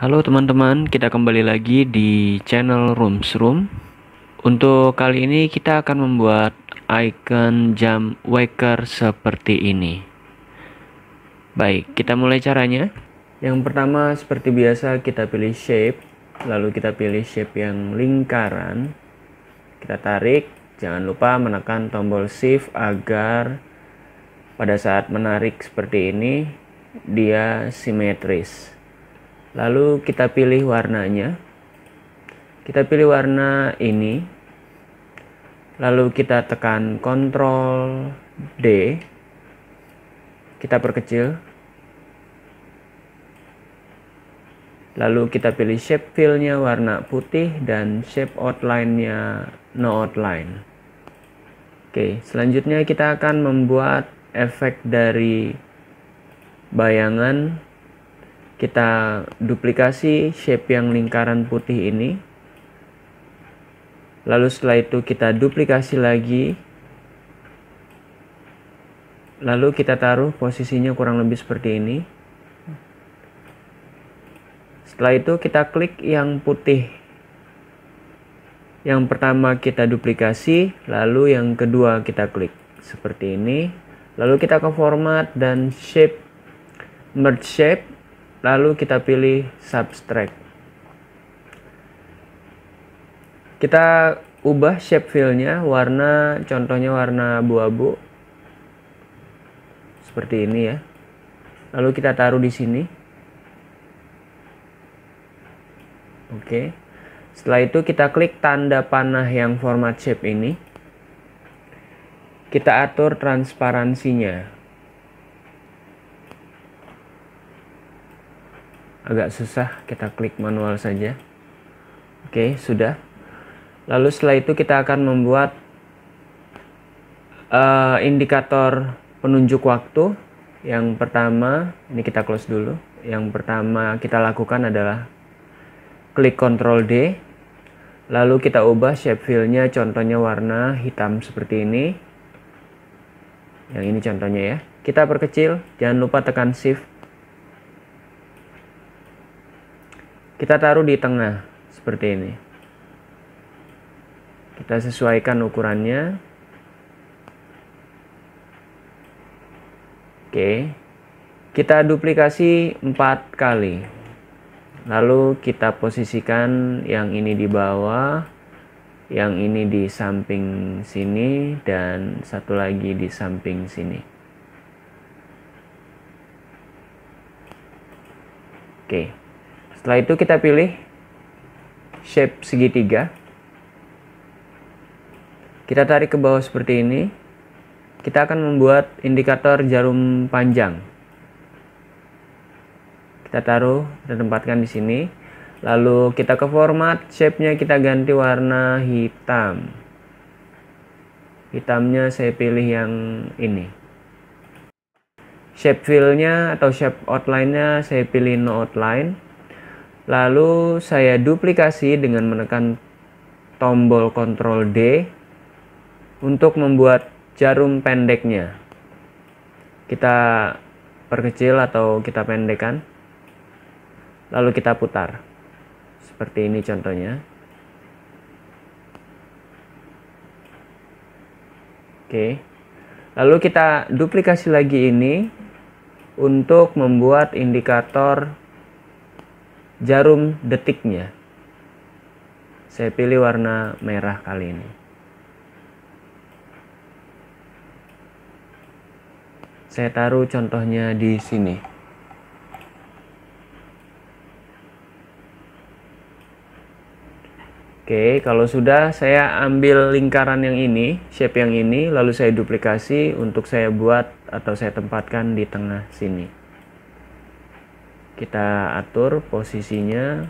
Halo teman-teman, kita kembali lagi di channel Rooms Room. Untuk kali ini kita akan membuat icon jam waker seperti ini. Baik, kita mulai caranya. Yang pertama seperti biasa kita pilih shape, lalu kita pilih shape yang lingkaran. Kita tarik, jangan lupa menekan tombol shift agar pada saat menarik seperti ini dia simetris lalu kita pilih warnanya. Kita pilih warna ini. Lalu kita tekan Ctrl D. Kita perkecil. Lalu kita pilih shape fill-nya warna putih dan shape outline-nya no outline. Oke selanjutnya kita akan membuat efek dari bayangan kita duplikasi shape yang lingkaran putih ini. Lalu setelah itu kita duplikasi lagi. Lalu kita taruh posisinya kurang lebih seperti ini. Setelah itu kita klik yang putih. Yang pertama kita duplikasi lalu yang kedua kita klik seperti ini. Lalu kita ke format dan shape merge shape lalu kita pilih subtract. Kita ubah shape fill-nya warna contohnya warna abu-abu. Seperti ini ya. Lalu kita taruh di sini. Oke. Setelah itu kita klik tanda panah yang format shape ini. Kita atur transparansinya agak susah kita klik manual saja. Oke sudah. Lalu setelah itu kita akan membuat uh, indikator penunjuk waktu. Yang pertama ini kita close dulu. Yang pertama kita lakukan adalah klik Ctrl D. Lalu kita ubah shape fill-nya contohnya warna hitam seperti ini. Yang ini contohnya ya. Kita perkecil jangan lupa tekan shift kita taruh di tengah seperti ini. Kita sesuaikan ukurannya. Oke. Kita duplikasi empat kali. Lalu kita posisikan yang ini di bawah yang ini di samping sini dan satu lagi di samping sini. Oke setelah itu kita pilih shape segitiga. Kita tarik ke bawah seperti ini. Kita akan membuat indikator jarum panjang. Kita taruh dan tempatkan di sini. Lalu kita ke format, shape-nya kita ganti warna hitam. Hitamnya saya pilih yang ini. Shape fill-nya atau shape outline-nya saya pilih no outline Lalu saya duplikasi dengan menekan tombol Ctrl D untuk membuat jarum pendeknya. Kita perkecil atau kita pendekkan. Lalu kita putar. Seperti ini contohnya. Oke. Lalu kita duplikasi lagi ini untuk membuat indikator jarum detiknya. Saya pilih warna merah kali ini. Saya taruh contohnya di sini. Oke, kalau sudah saya ambil lingkaran yang ini, shape yang ini, lalu saya duplikasi untuk saya buat atau saya tempatkan di tengah sini kita atur posisinya.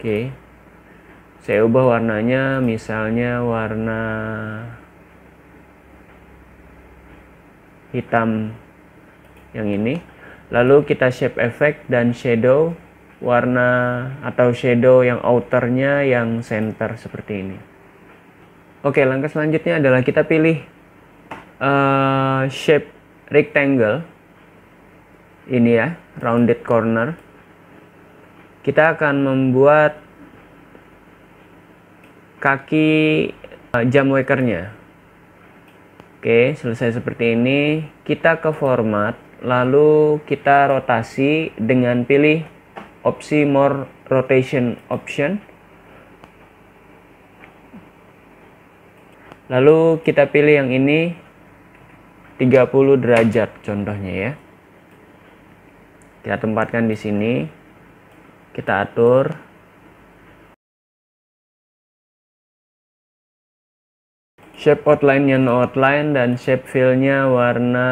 Oke. Saya ubah warnanya misalnya warna hitam yang ini. Lalu kita shape effect dan shadow warna atau shadow yang outernya yang center seperti ini Oke, langkah selanjutnya adalah kita pilih uh, shape rectangle. Ini ya, rounded corner. Kita akan membuat kaki uh, jam wakernya. Oke, selesai seperti ini. Kita ke format, lalu kita rotasi dengan pilih opsi more rotation option. Lalu kita pilih yang ini 30 derajat contohnya ya. Kita tempatkan di sini kita atur. Shape outline-nya outline dan shape fill-nya warna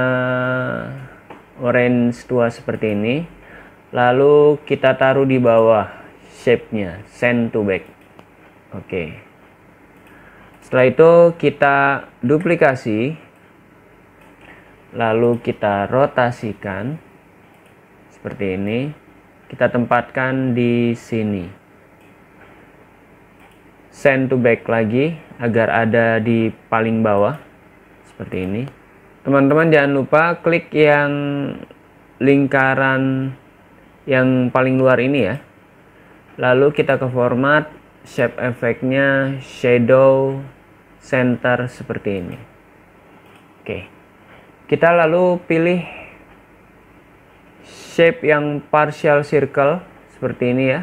orange tua seperti ini lalu kita taruh di bawah shape-nya send to back. Oke. Setelah itu kita duplikasi. Lalu kita rotasikan seperti ini. Kita tempatkan di sini. Send to back lagi agar ada di paling bawah seperti ini. Teman-teman jangan lupa klik yang lingkaran yang paling luar ini ya. Lalu kita ke format shape efeknya shadow center seperti ini. Oke. Kita lalu pilih shape yang partial circle seperti ini ya.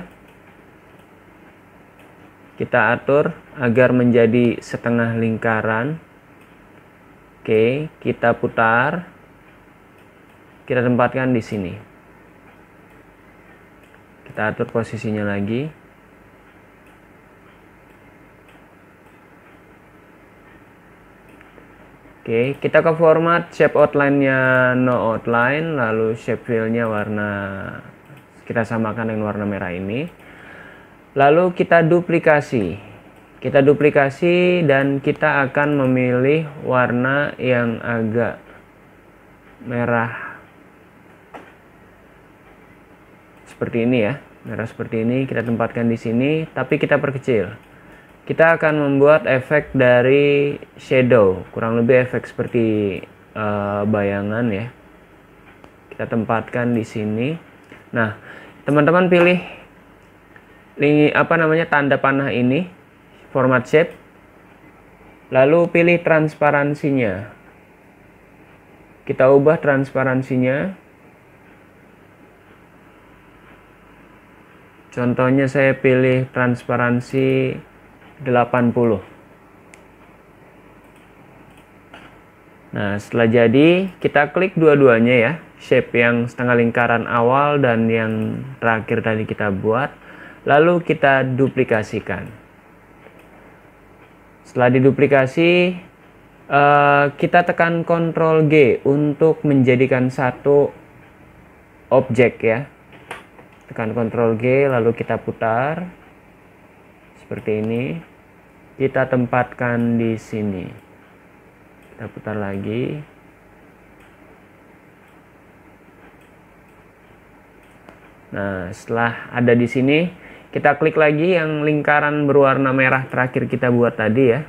Kita atur agar menjadi setengah lingkaran. Oke, kita putar. Kita tempatkan di sini. Kita atur posisinya lagi. Oke, kita ke format shape outline-nya no outline, lalu shape fill-nya warna kita samakan dengan warna merah ini. Lalu kita duplikasi kita duplikasi dan kita akan memilih warna yang agak merah seperti ini ya. Merah seperti ini kita tempatkan di sini tapi kita perkecil. Kita akan membuat efek dari shadow kurang lebih efek seperti uh, bayangan ya. Kita tempatkan di sini. Nah teman-teman pilih ini apa namanya tanda panah ini format shape lalu pilih transparansinya. Kita ubah transparansinya contohnya saya pilih transparansi 80 nah setelah jadi kita klik dua-duanya ya. Shape yang setengah lingkaran awal dan yang terakhir tadi kita buat. Lalu kita duplikasikan. Setelah diduplikasi, uh, kita tekan Ctrl G untuk menjadikan satu objek ya. Tekan Ctrl G lalu kita putar seperti ini. Kita tempatkan di sini. Kita putar lagi. Nah, setelah ada di sini, kita klik lagi yang lingkaran berwarna merah terakhir kita buat tadi ya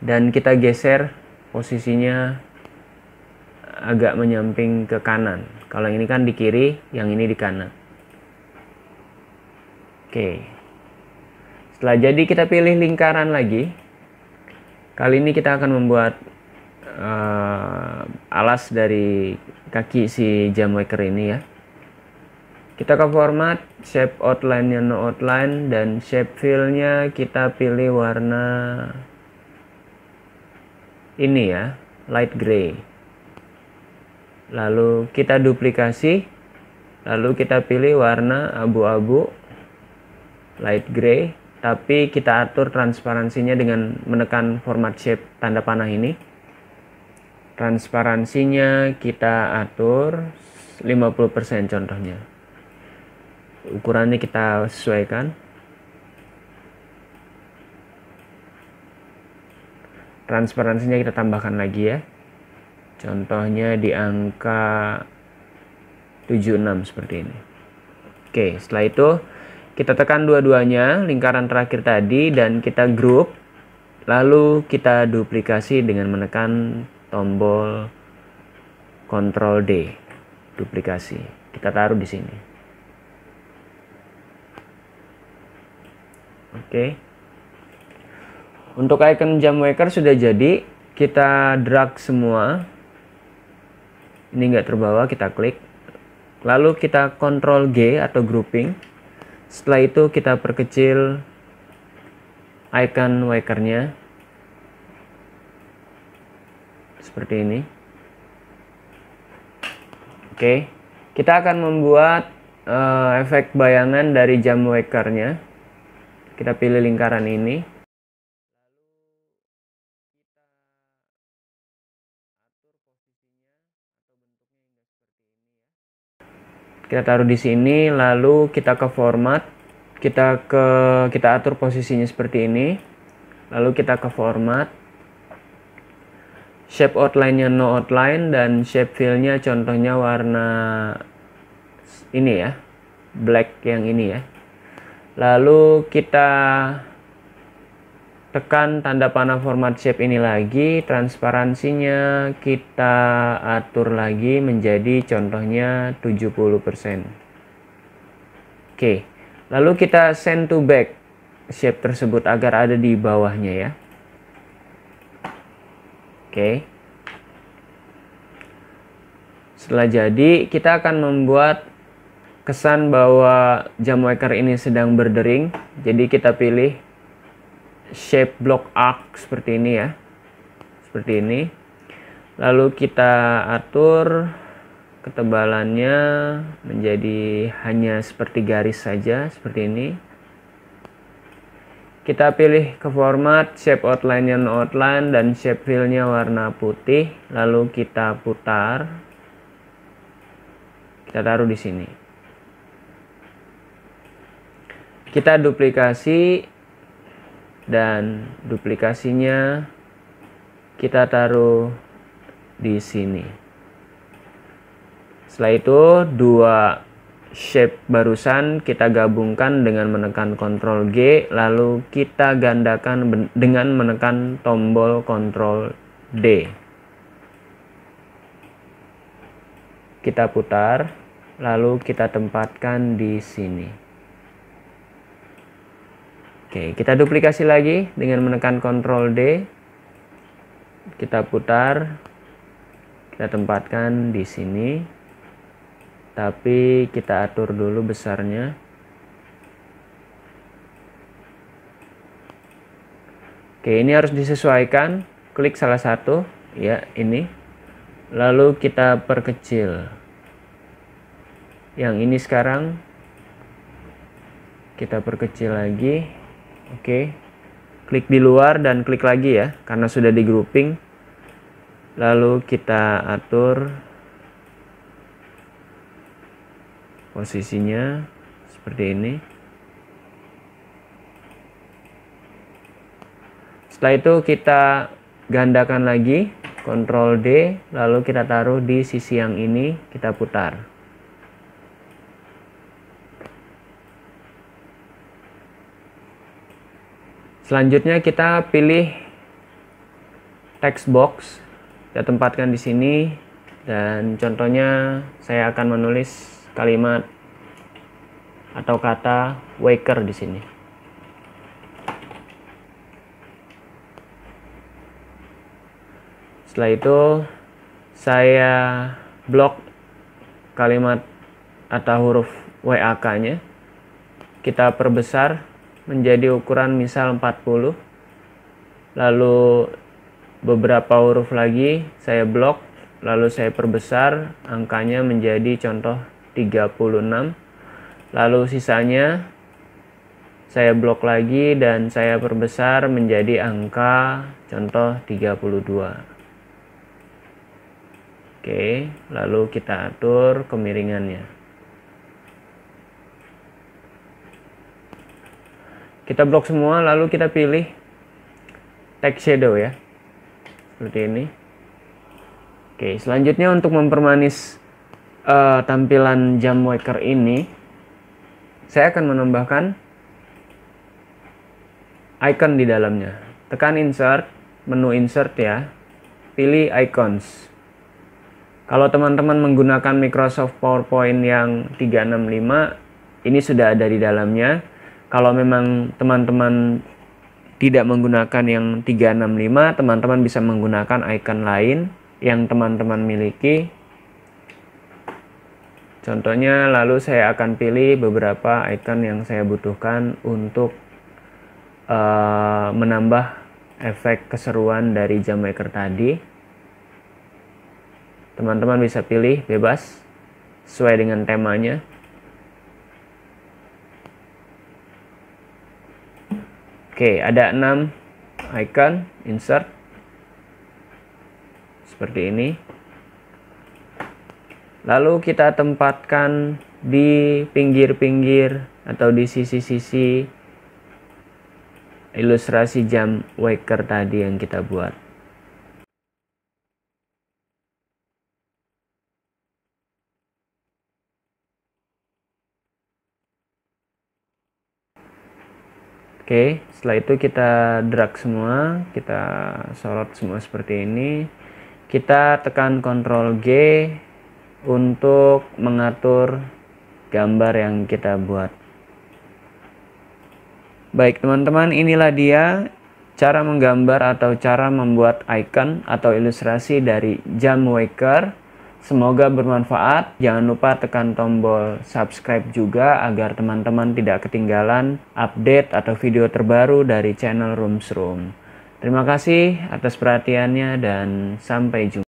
dan kita geser posisinya agak menyamping ke kanan kalau ini kan di kiri yang ini di kanan oke. Setelah jadi kita pilih lingkaran lagi. Kali ini kita akan membuat uh, alas dari kaki si jam waker ini ya. Kita ke format shape outline nya no outline dan shape fill nya kita pilih warna ini ya light gray. Lalu kita duplikasi lalu kita pilih warna abu-abu light gray tapi kita atur transparansinya dengan menekan format shape tanda panah ini. Transparansinya kita atur 50% contohnya. Ukurannya kita sesuaikan. Transparansinya kita tambahkan lagi ya. Contohnya di angka 76 seperti ini. Oke setelah itu kita tekan dua-duanya lingkaran terakhir tadi dan kita group lalu kita duplikasi dengan menekan tombol Ctrl D. Duplikasi. Kita taruh di sini. Oke. Untuk icon jam waker sudah jadi, kita drag semua. Ini nggak terbawa, kita klik. Lalu kita Ctrl G atau grouping. Setelah itu kita perkecil icon wakernya seperti ini. Oke, kita akan membuat uh, efek bayangan dari jam wakernya. Kita pilih lingkaran ini. Kita taruh di sini, lalu kita ke format, kita ke kita atur posisinya seperti ini. Lalu kita ke format, shape outline-nya no outline dan shape fill-nya contohnya warna ini ya black yang ini ya. Lalu kita tekan tanda panah format shape ini lagi transparansinya kita atur lagi menjadi contohnya 70% oke lalu kita send to back shape tersebut agar ada di bawahnya ya Oke. Setelah jadi, kita akan membuat kesan bahwa jam waker ini sedang berdering. Jadi kita pilih shape block arc seperti ini ya. Seperti ini. Lalu kita atur ketebalannya menjadi hanya seperti garis saja seperti ini kita pilih ke format shape outline yang outline dan shape fill-nya warna putih lalu kita putar kita taruh di sini kita duplikasi dan duplikasinya kita taruh di sini. Setelah itu dua shape barusan kita gabungkan dengan menekan Ctrl G lalu kita gandakan dengan menekan tombol Ctrl D. Kita putar lalu kita tempatkan di sini Oke kita duplikasi lagi dengan menekan Ctrl D. Kita putar kita tempatkan di sini. Tapi kita atur dulu besarnya. Oke ini harus disesuaikan. Klik salah satu ya ini. Lalu kita perkecil. Yang ini sekarang kita perkecil lagi oke. Klik di luar dan klik lagi ya karena sudah di grouping. Lalu kita atur posisinya seperti ini. Setelah itu kita gandakan lagi Ctrl D lalu kita taruh di sisi yang ini kita putar selanjutnya kita pilih text box kita tempatkan di sini dan contohnya saya akan menulis kalimat atau kata waker di sini. Setelah itu saya blok kalimat atau huruf WAK-nya. Kita perbesar menjadi ukuran misal 40. Lalu beberapa huruf lagi saya blok lalu saya perbesar angkanya menjadi contoh 36 lalu sisanya saya blok lagi dan saya perbesar menjadi angka contoh 32 Oke, lalu kita atur kemiringannya. Kita blok semua, lalu kita pilih text shadow ya. Seperti ini. Oke, selanjutnya untuk mempermanis uh, tampilan jam waker ini, saya akan menambahkan icon di dalamnya. tekan insert, menu insert ya. Pilih icons. Kalau teman-teman menggunakan Microsoft PowerPoint yang 365, ini sudah ada di dalamnya. Kalau memang teman-teman tidak menggunakan yang 365, teman-teman bisa menggunakan icon lain yang teman-teman miliki. Contohnya, lalu saya akan pilih beberapa icon yang saya butuhkan untuk uh, menambah efek keseruan dari jam maker tadi. Teman-teman bisa pilih bebas sesuai dengan temanya. Oke, ada 6 icon insert seperti ini. Lalu kita tempatkan di pinggir-pinggir atau di sisi-sisi ilustrasi jam waker tadi yang kita buat. Oke, setelah itu kita drag semua, kita sorot semua seperti ini. Kita tekan Ctrl G untuk mengatur gambar yang kita buat. Baik teman-teman, inilah dia cara menggambar atau cara membuat icon atau ilustrasi dari jam waker Semoga bermanfaat. Jangan lupa tekan tombol subscribe juga agar teman-teman tidak ketinggalan update atau video terbaru dari channel Rooms Room. Terima kasih atas perhatiannya dan sampai jumpa.